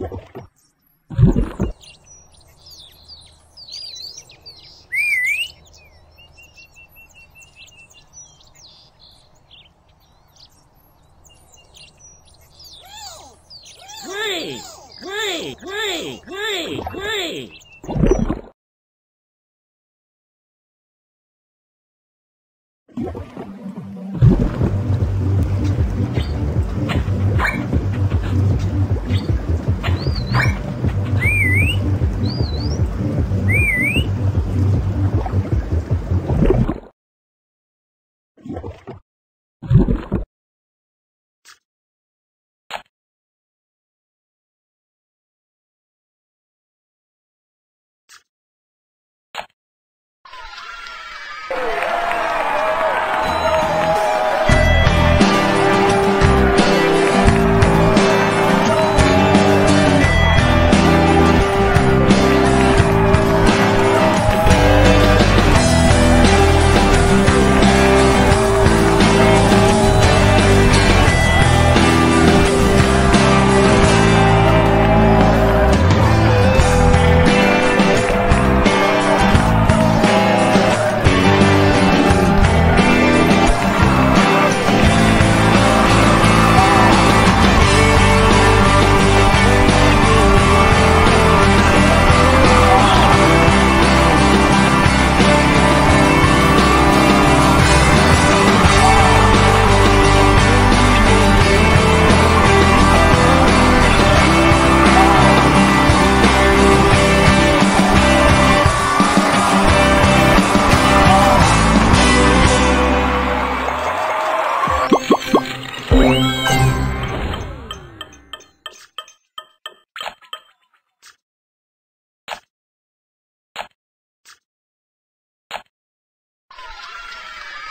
ハハハハ。Hallelujah.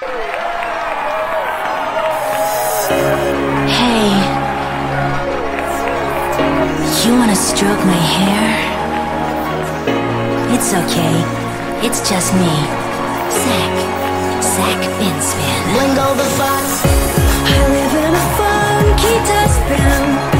Hey. You wanna stroke my hair? It's okay. It's just me. Zack, Zack Binspin. Lingo the Fox. I live in a funky dustbin.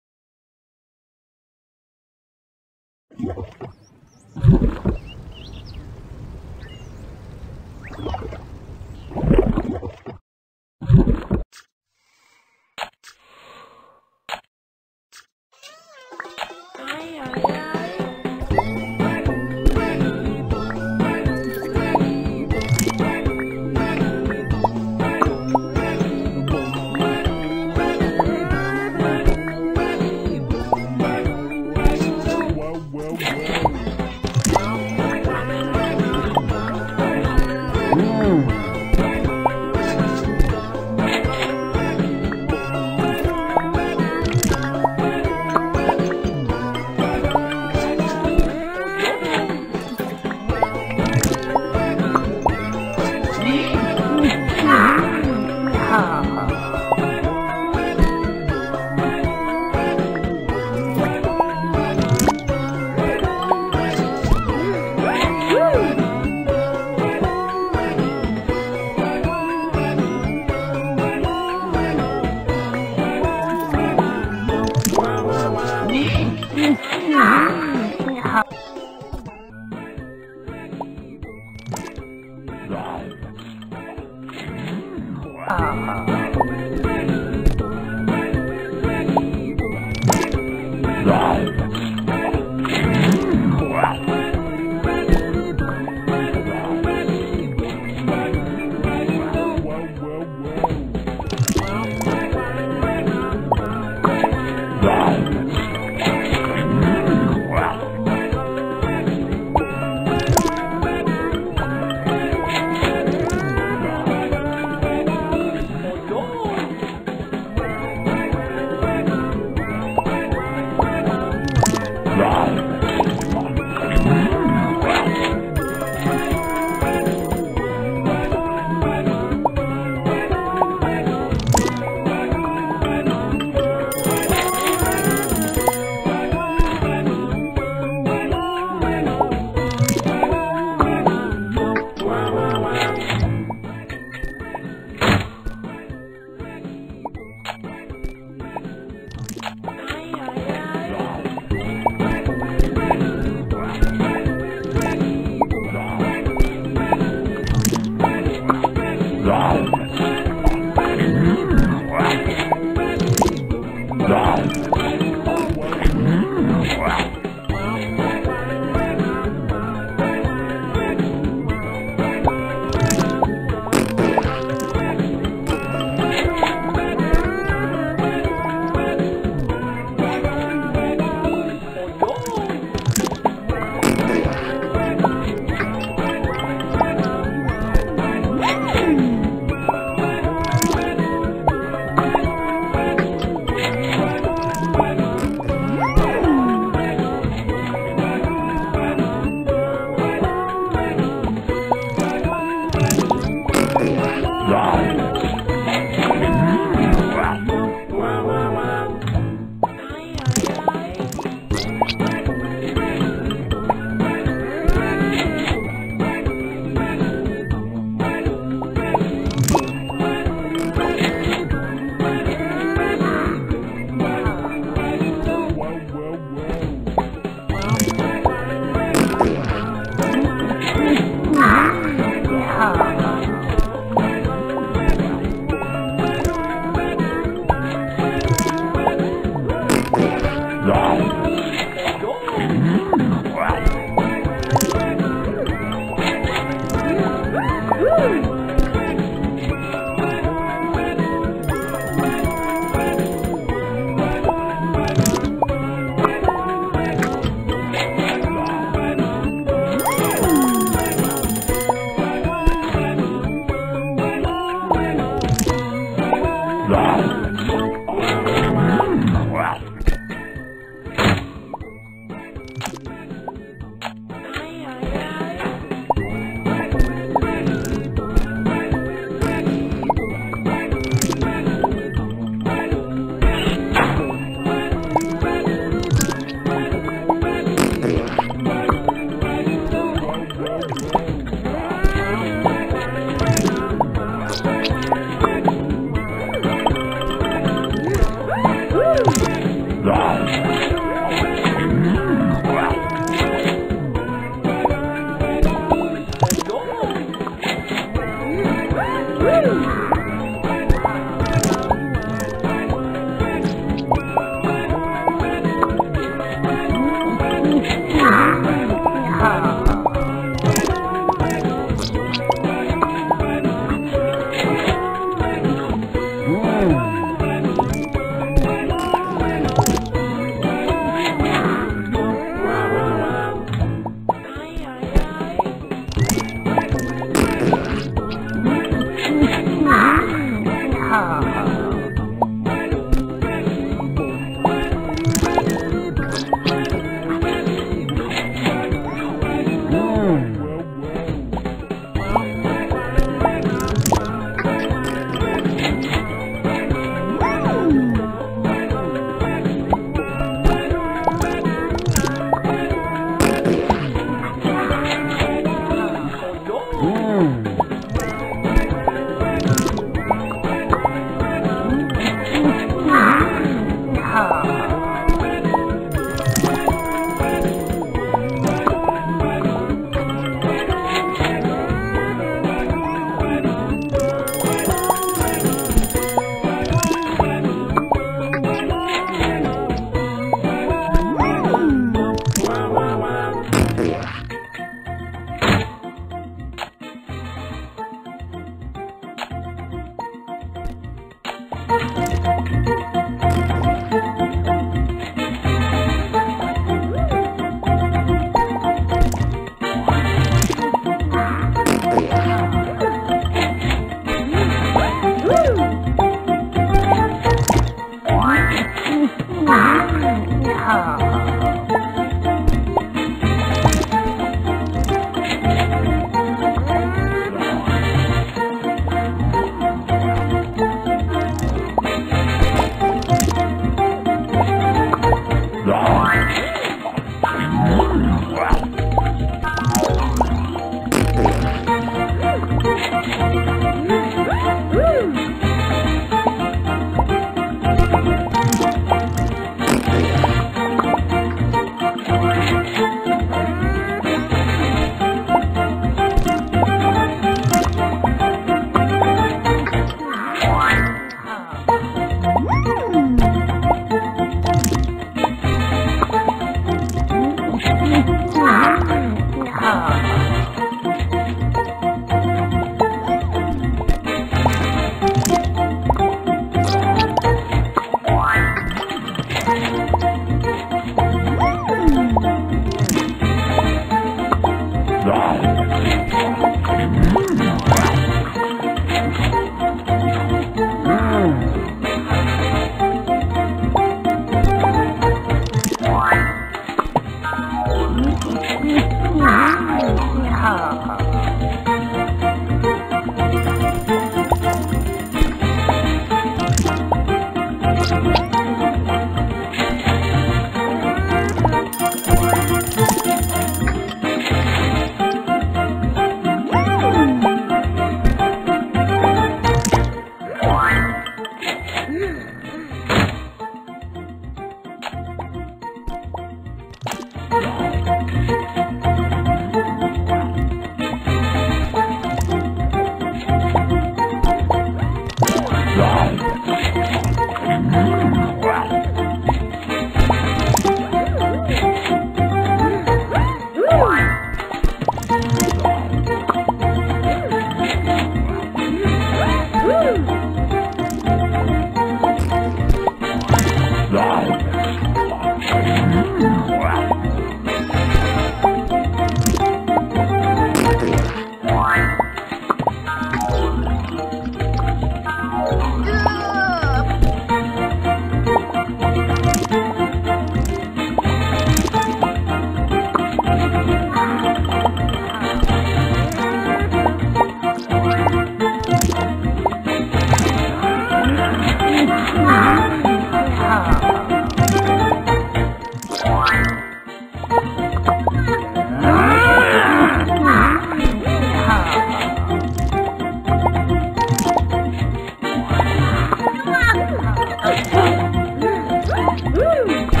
Wow.